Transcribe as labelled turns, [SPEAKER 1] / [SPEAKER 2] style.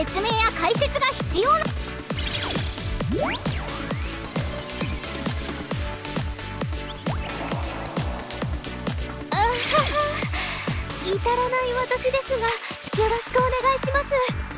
[SPEAKER 1] 説明や解説が必要な至らない私ですがよろしくお願いします。